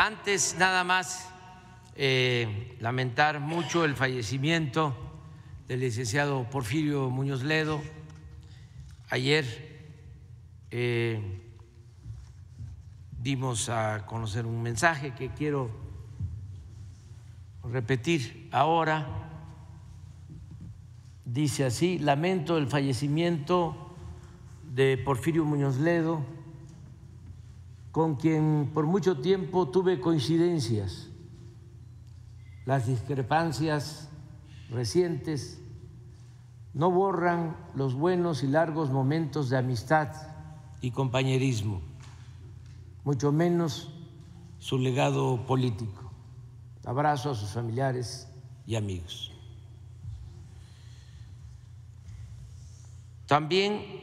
antes nada más eh, lamentar mucho el fallecimiento del licenciado Porfirio Muñoz Ledo. Ayer eh, dimos a conocer un mensaje que quiero repetir ahora. Dice así, lamento el fallecimiento de Porfirio Muñoz Ledo, con quien por mucho tiempo tuve coincidencias. Las discrepancias recientes no borran los buenos y largos momentos de amistad y compañerismo, mucho menos su legado político. Abrazo a sus familiares y amigos. También